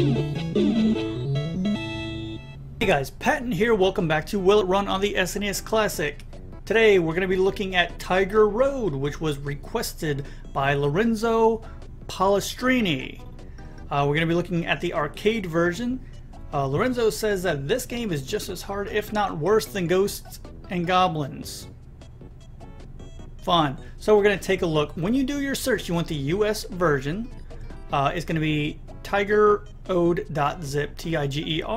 Hey guys, Patton here, welcome back to Will It Run on the SNES Classic. Today we're going to be looking at Tiger Road, which was requested by Lorenzo Pollastrini. Uh, we're going to be looking at the arcade version. Uh, Lorenzo says that this game is just as hard, if not worse, than Ghosts and Goblins. Fun. So we're going to take a look. When you do your search, you want the US version. Uh, it's going to be tigeroad.zip, T-I-G-E-R-O-A-D.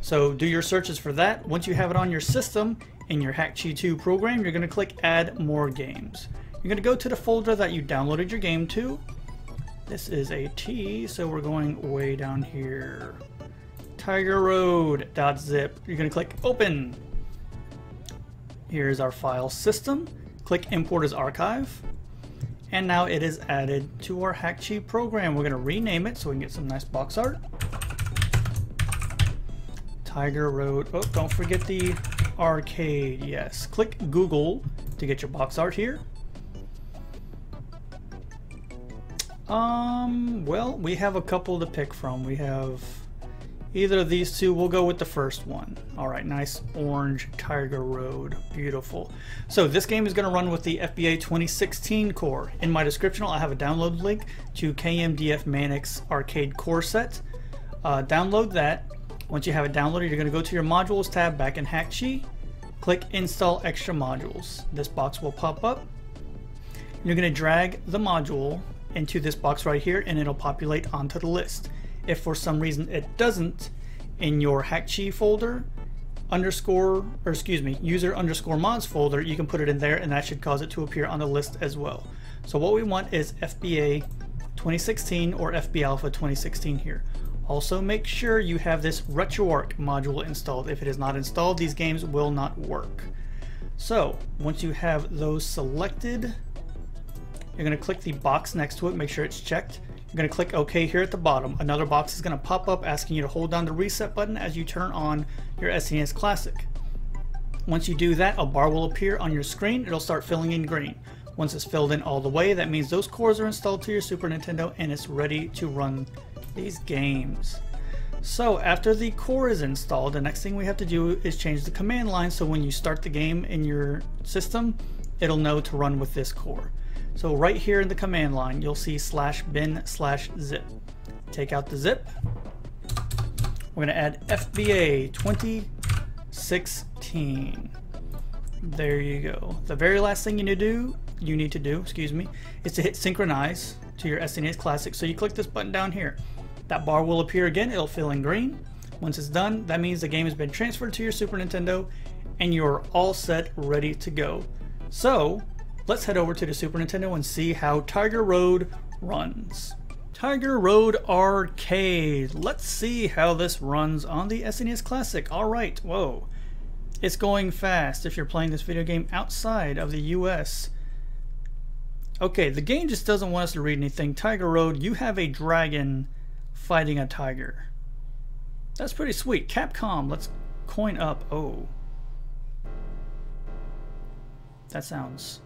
So do your searches for that. Once you have it on your system in your Hakchi 2 program, you're going to click Add More Games. You're going to go to the folder that you downloaded your game to. This is a T, so we're going way down here. Tigerroad.zip. You're going to click Open. Here's our file system. Click Import as Archive. And now it is added to our Hakchi program. We're going to rename it so we can get some nice box art. Tiger Road. Oh, don't forget the arcade. Yes. Click Google to get your box art here. Um, well, we have a couple to pick from. We have either of these two. We'll go with the first one. All right, nice orange Tiger Road. Beautiful. So this game is going to run with the FBA 2016 core. In my description, I'll have a download link to KMFDManic Arcade Core Set. Uh, download that. Once you have it downloaded, you're going to go to your Modules tab back in Hakchi. Click Install Extra Modules. This box will pop up. You're going to drag the module into this box right here and it'll populate onto the list. If for some reason it doesn't, in your Hakchi folder, underscore, or excuse me, user underscore mods folder, you can put it in there and that should cause it to appear on the list as well. So what we want is FBA 2016 or FB Alpha 2016 here. Also make sure you have this RetroArch module installed. If it is not installed, these games will not work. So once you have those selected, you're going to click the box next to it, make sure it's checked. You're going to click OK here at the bottom. Another box is going to pop up asking you to hold down the reset button as you turn on your SNES Classic. Once you do that, a bar will appear on your screen. It'll start filling in green. Once it's filled in all the way, that means those cores are installed to your Super Nintendo and it's ready to run these games. So after the core is installed, the next thing we have to do is change the command line so when you start the game in your system, it'll know to run with this core. So right here in the command line, you'll see slash bin slash zip. Take out the zip. We're going to add FBA 2016. There you go. The very last thing you need to do, you need to do, excuse me, is to hit synchronize to your SNES Classic. So you click this button down here. That bar will appear again. It'll fill in green. Once it's done, that means the game has been transferred to your Super Nintendo and you're all set, ready to go. So, let's head over to the Super Nintendo and see how Tiger Road runs. Tiger Road Arcade. Let's see how this runs on the SNES Classic. Alright, whoa. It's going fast if you're playing this video game outside of the US. Okay, the game just doesn't want us to read anything. Tiger Road, you have a dragon fighting a tiger. That's pretty sweet. Capcom, let's coin up. Oh. That sounds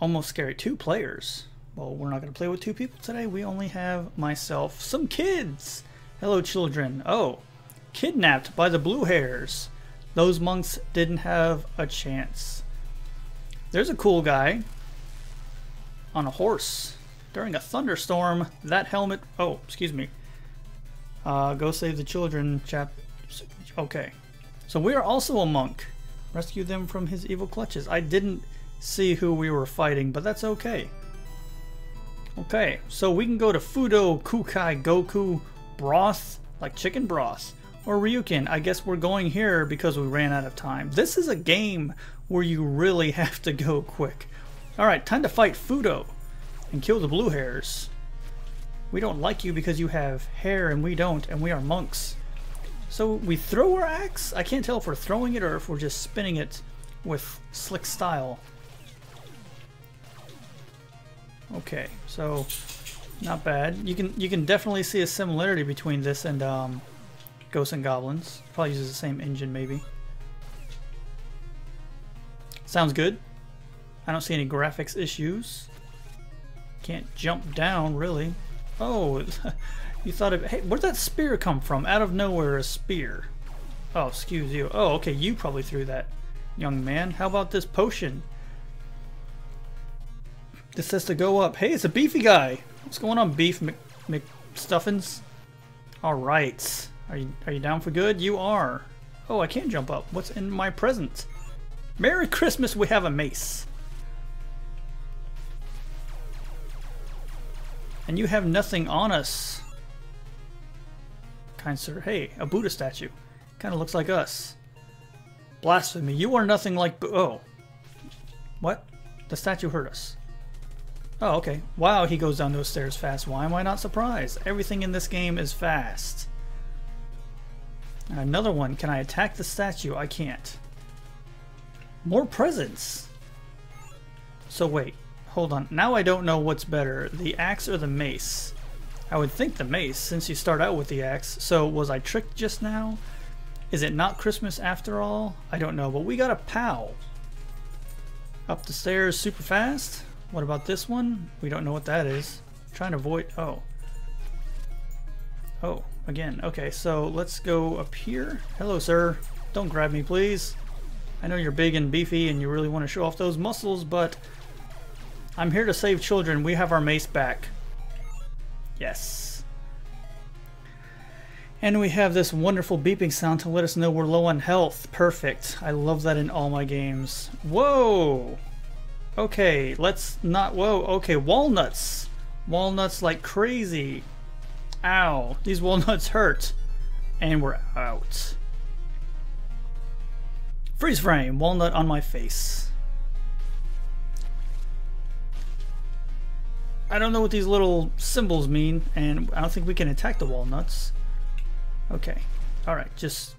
almost scary. Two players. Well, we're not going to play with two people today. We only have myself, some kids. Hello, children. Oh, kidnapped by the blue hairs. Those monks didn't have a chance. There's a cool guy on a horse during a thunderstorm. That helmet. Oh, excuse me. Uh, go save the children, chap. Okay. So we are also a monk. Rescue them from his evil clutches. I didn't see who we were fighting, but that's okay. Okay, so we can go to Fudo Kukai Goku Broth, like chicken broth, or Ryukin. I guess we're going here because we ran out of time. This is a game where you really have to go quick. Alright, time to fight Fudo and kill the blue hairs. We don't like you because you have hair and we don't, and we are monks. So we throw our axe? I can't tell if we're throwing it or if we're just spinning it with slick style. Okay, so not bad. You can you can definitely see a similarity between this and um, Ghosts and Goblins. Probably uses the same engine, maybe. Sounds good. I don't see any graphics issues. Can't jump down, really. Oh, you thought of... Hey, where'd that spear come from? Out of nowhere, a spear. Oh, excuse you. Oh, okay, you probably threw that, young man. How about this potion? This has to go up. Hey, it's a beefy guy. What's going on, Beef Mc, McStuffins? All right. Are you, are you down for good? You are. Oh, I can't jump up. What's in my present? Merry Christmas, we have a mace. And you have nothing on us. Kind sir. Hey, a Buddha statue. Kind of looks like us. Blasphemy. You are nothing like... oh. What? The statue hurt us. Oh, okay. Wow, he goes down those stairs fast. Why am I not surprised? Everything in this game is fast. Another one. Can I attack the statue? I can't. More presents. So wait. Hold on. Now I don't know what's better, the axe or the mace. I would think the mace, since you start out with the axe. So was I tricked just now? Is it not Christmas after all? I don't know, but we got a POW. Up the stairs super fast. What about this one? We don't know what that is. trying to avoid... Oh. Oh, again. Okay, so let's go up here. Hello, sir. Don't grab me, please. I know you're big and beefy and you really want to show off those muscles, but I'm here to save children. We have our mace back. Yes. And we have this wonderful beeping sound to let us know we're low on health. Perfect. I love that in all my games. Whoa! Okay, let's not... Whoa, okay, walnuts. Walnuts like crazy. Ow, these walnuts hurt. And we're out. Freeze frame, walnut on my face. I don't know what these little symbols mean, and I don't think we can attack the walnuts. Okay. Alright, just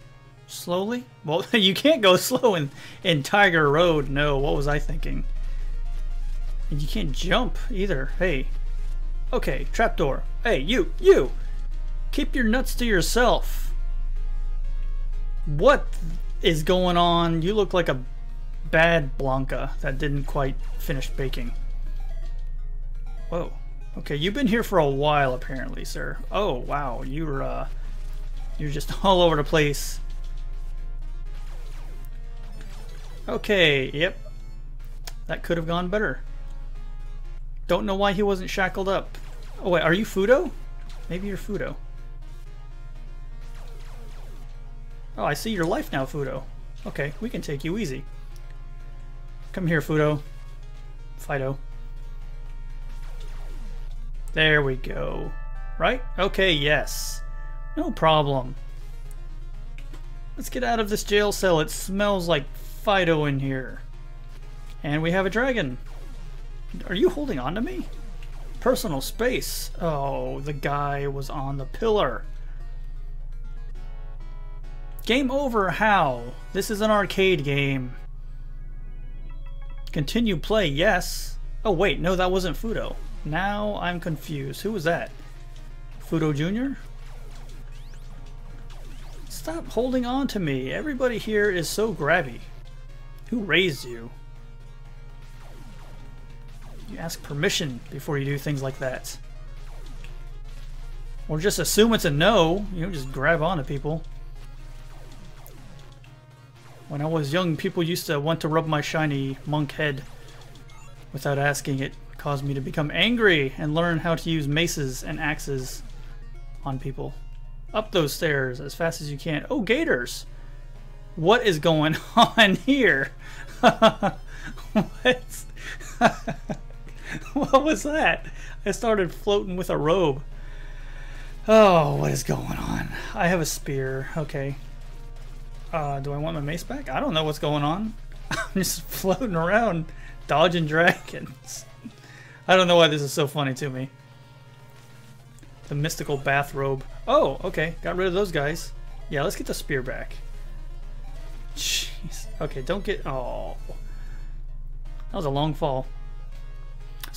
slowly? Well, you can't go slow in, in Tiger Road. No, what was I thinking? And you can't jump either. Hey. Okay, trapdoor. Hey, you, you! Keep your nuts to yourself. What is going on? You look like a bad Blanka that didn't quite finish baking. Whoa. Okay, you've been here for a while apparently, sir. Oh, wow. You're, uh... You're just all over the place. Okay, yep. That could have gone better. Don't know why he wasn't shackled up. Oh wait, are you Fudo? Maybe you're Fudo. Oh, I see your life now, Fudo. Okay, we can take you easy. Come here, Fudo. Fido. There we go. Right? Okay, yes. No problem. Let's get out of this jail cell. It smells like Fido in here. And we have a dragon. Are you holding on to me? Personal space. Oh, the guy was on the pillar. Game over, how? This is an arcade game. Continue play, yes. Oh wait, no that wasn't Fudo. Now I'm confused. Who was that? Fudo Jr.? Stop holding on to me. Everybody here is so grabby. Who raised you? You ask permission before you do things like that. Or just assume it's a no. You know, just grab on to people. When I was young, people used to want to rub my shiny monk head without asking it caused me to become angry and learn how to use maces and axes on people. Up those stairs as fast as you can. Oh, gators! What is going on here? what? what was that? I started floating with a robe. Oh, what is going on? I have a spear. Okay. Uh, do I want my mace back? I don't know what's going on. I'm just floating around, dodging dragons. I don't know why this is so funny to me. The mystical bathrobe. Oh, okay. Got rid of those guys. Yeah, let's get the spear back. Jeez. Okay, don't get... Oh. That was a long fall.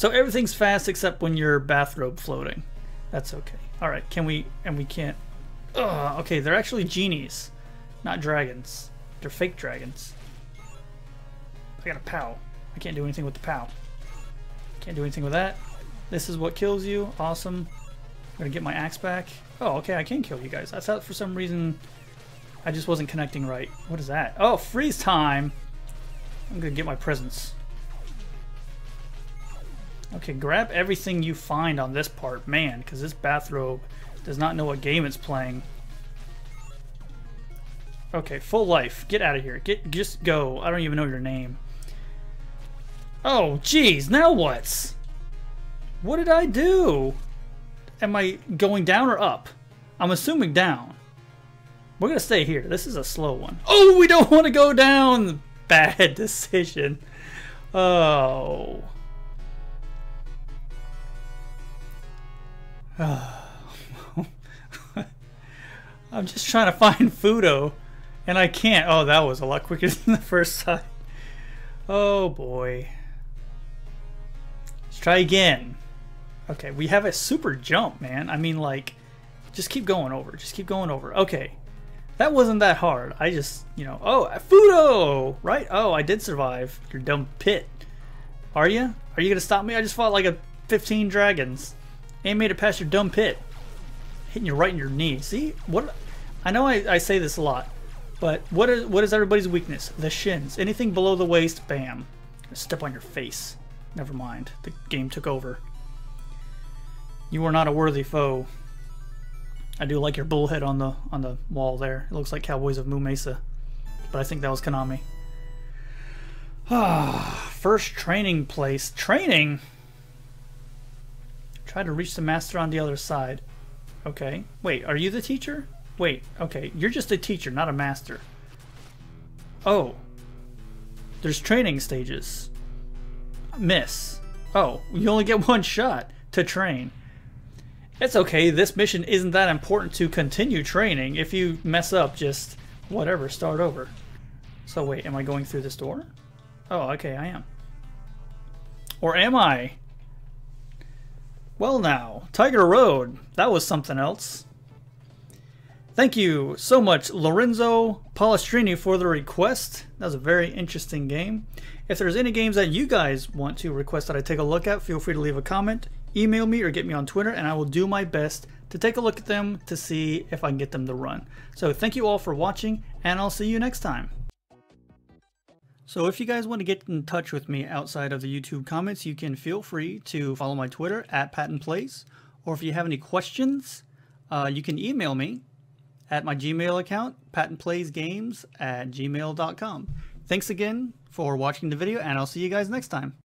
So everything's fast except when you're bathrobe floating. That's okay. Alright, can we... And we can't... Ugh, okay, they're actually genies. Not dragons. They're fake dragons. I got a POW. I can't do anything with the POW. Can't do anything with that. This is what kills you. Awesome. I'm gonna get my axe back. Oh, okay, I can kill you guys. I thought for some reason I just wasn't connecting right. What is that? Oh, freeze time! I'm gonna get my presents. Okay, grab everything you find on this part. Man, because this bathrobe does not know what game it's playing. Okay, full life. Get out of here. Get Just go. I don't even know your name. Oh, jeez. Now what? What did I do? Am I going down or up? I'm assuming down. We're to stay here. This is a slow one. Oh, we don't want to go down. Bad decision. Oh. I'm just trying to find Fudo, and I can't. Oh, that was a lot quicker than the first time. Oh boy. Let's try again. Okay, we have a super jump, man. I mean, like, just keep going over. Just keep going over. Okay. That wasn't that hard. I just, you know, oh, Fudo! Right? Oh, I did survive your dumb pit. Are you? Are you to stop me? I just fought like a 15 dragons. Ain't made it past your dumb pit. Hitting you right in your knee. See? what? I know I, I say this a lot, but what is, what is everybody's weakness? The shins. Anything below the waist, bam. Step on your face. Never mind. The game took over. You are not a worthy foe. I do like your bullhead on the on the wall there. It looks like Cowboys of Moo Mesa. But I think that was Konami. Ah, first training place. Training? Try to reach the master on the other side. Okay. Wait, are you the teacher? Wait, okay. You're just a teacher, not a master. Oh. There's training stages. Miss. Oh, you only get one shot to train. It's okay, this mission isn't that important to continue training. If you mess up, just whatever, start over. So wait, am I going through this door? Oh, okay, I am. Or am I? Well now, Tiger Road. That was something else. Thank you so much, Lorenzo Pollastrini, for the request. That was a very interesting game. If there's any games that you guys want to request that I take a look at, feel free to leave a comment, email me, or get me on Twitter, and I will do my best to take a look at them to see if I can get them to run. So thank you all for watching, and I'll see you next time. So if you guys want to get in touch with me outside of the YouTube comments, you can feel free to follow my Twitter at PattonPlays. Or if you have any questions, uh, you can email me at my Gmail account, pattonplaysgames at gmail.com. Thanks again for watching the video, and I'll see you guys next time.